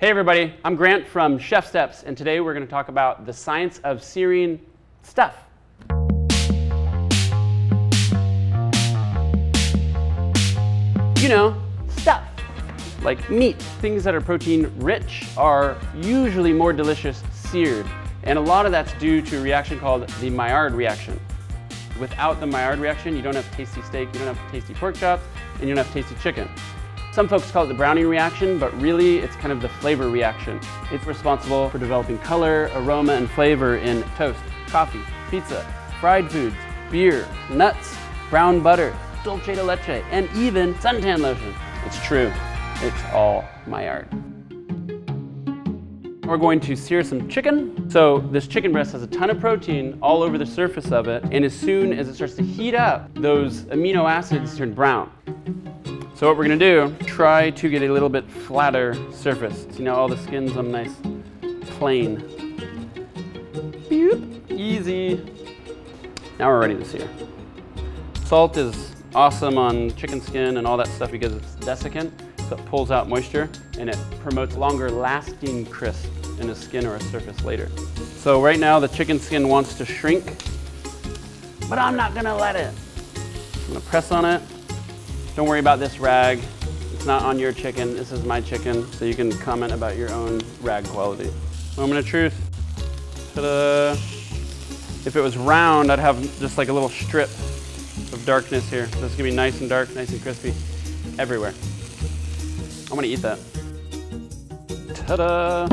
Hey everybody, I'm Grant from ChefSteps, and today we're going to talk about the science of searing stuff. You know, stuff. Like meat. Things that are protein rich are usually more delicious seared. And a lot of that's due to a reaction called the Maillard reaction. Without the Maillard reaction, you don't have tasty steak, you don't have tasty pork chops, and you don't have tasty chicken. Some folks call it the browning reaction, but really it's kind of the flavor reaction. It's responsible for developing color, aroma, and flavor in toast, coffee, pizza, fried foods, beer, nuts, brown butter, dulce de leche, and even suntan lotion. It's true, it's all Maillard. We're going to sear some chicken. So this chicken breast has a ton of protein all over the surface of it, and as soon as it starts to heat up, those amino acids turn brown. So what we're gonna do, try to get a little bit flatter surface. See now all the skin's on nice. Boop. Easy. Now we're ready to sear. Salt is awesome on chicken skin and all that stuff because it's desiccant, so it pulls out moisture and it promotes longer lasting crisp in a skin or a surface later. So right now the chicken skin wants to shrink, but I'm not gonna let it. I'm gonna press on it, don't worry about this rag. It's not on your chicken. This is my chicken, so you can comment about your own rag quality. Moment of truth. Ta-da! If it was round, I'd have just like a little strip of darkness here. So it's gonna be nice and dark, nice and crispy everywhere. I'm gonna eat that. Ta-da!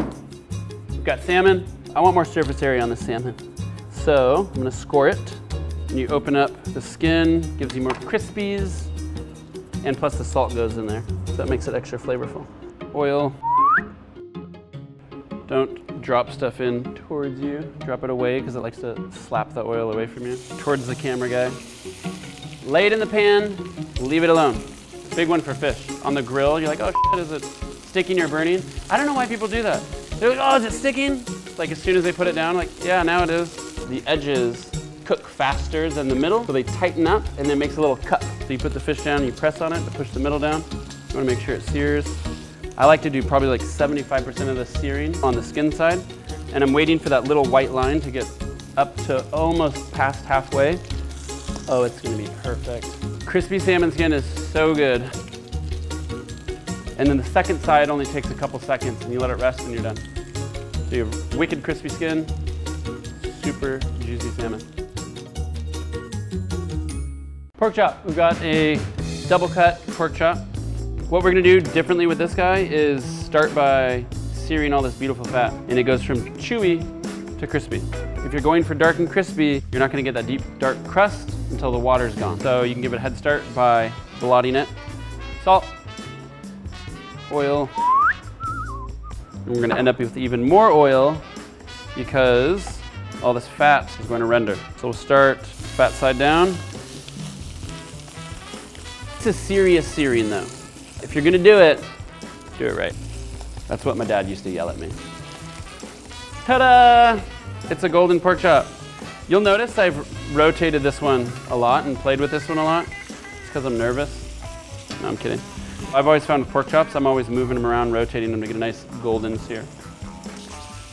We've got salmon. I want more surface area on the salmon. So I'm gonna score it. And you open up the skin, gives you more crispies. And plus the salt goes in there, so that makes it extra flavorful. Oil. Don't drop stuff in towards you. Drop it away because it likes to slap the oil away from you. Towards the camera guy. Lay it in the pan, leave it alone. Big one for fish. On the grill, you're like, oh shit, is it sticking or burning? I don't know why people do that. They're like, oh, is it sticking? Like as soon as they put it down, like, yeah, now it is. The edges cook faster than the middle, so they tighten up and it makes a little cup. So you put the fish down, you press on it to push the middle down. You wanna make sure it sears. I like to do probably like 75% of the searing on the skin side, and I'm waiting for that little white line to get up to almost past halfway. Oh, it's gonna be perfect. Crispy salmon skin is so good. And then the second side only takes a couple seconds and you let it rest and you're done. So you have wicked crispy skin, super juicy salmon. Pork chop. We've got a double cut pork chop. What we're gonna do differently with this guy is start by searing all this beautiful fat. And it goes from chewy to crispy. If you're going for dark and crispy, you're not gonna get that deep, dark crust until the water's gone. So you can give it a head start by blotting it. Salt, oil, and we're gonna end up with even more oil because all this fat is going to render. So we'll start fat side down, it's a serious searing though. If you're gonna do it, do it right. That's what my dad used to yell at me. Ta-da! It's a golden pork chop. You'll notice I've rotated this one a lot and played with this one a lot. It's because I'm nervous. No, I'm kidding. I've always found pork chops, I'm always moving them around, rotating them to get a nice golden sear.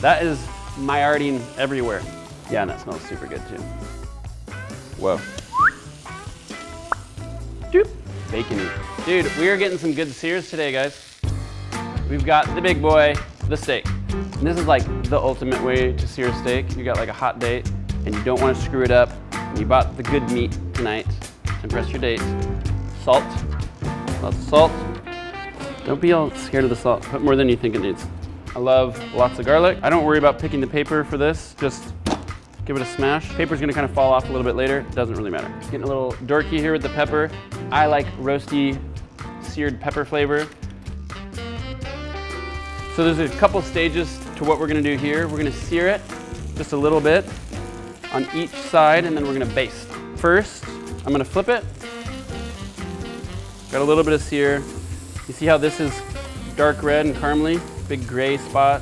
That is Maillarding everywhere. Yeah, and that smells super good too. Whoa. Doop bacony. Dude, we are getting some good sears today, guys. We've got the big boy, the steak. And this is like the ultimate way to sear a steak. You got like a hot date and you don't want to screw it up. And you bought the good meat tonight to impress your date. Salt, lots of salt. Don't be all scared of the salt. Put more than you think it needs. I love lots of garlic. I don't worry about picking the paper for this. Just give it a smash. Paper's gonna kind of fall off a little bit later. Doesn't really matter. Getting a little dorky here with the pepper. I like roasty seared pepper flavor. So there's a couple stages to what we're gonna do here. We're gonna sear it just a little bit on each side and then we're gonna baste. First, I'm gonna flip it. Got a little bit of sear. You see how this is dark red and caramely? Big gray spot.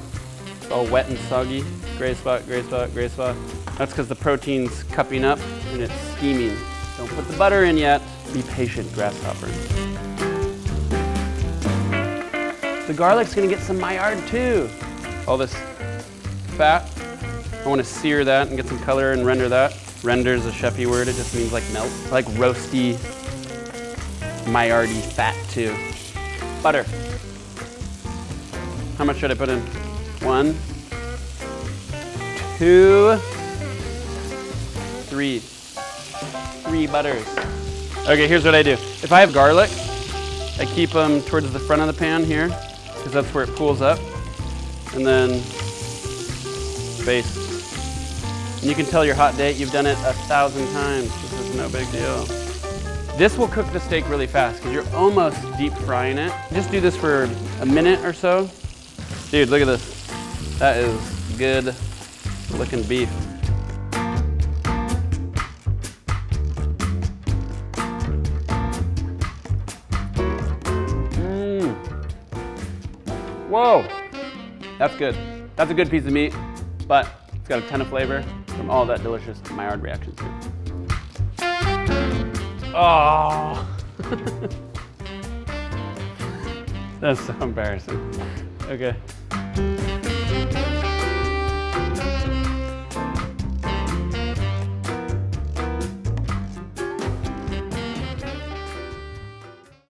It's all wet and soggy. Gray spot, gray spot, gray spot. That's because the protein's cupping up and it's steaming. Don't put the butter in yet. Be patient, grasshopper. The garlic's gonna get some Maillard too. All this fat, I wanna sear that and get some color and render that. Render is a chefy word, it just means like melt. Like roasty, Maillardy fat too. Butter. How much should I put in? One, two, three. Three butters. Okay, here's what I do. If I have garlic, I keep them towards the front of the pan here, because that's where it pools up. And then base. And you can tell your hot date, you've done it a thousand times. This is no big deal. This will cook the steak really fast because you're almost deep frying it. Just do this for a minute or so. Dude, look at this. That is good looking beef. Mmm. Whoa, that's good. That's a good piece of meat, but it's got a ton of flavor from all that delicious Maillard reaction too. Oh. Ah. That's so embarrassing. Okay.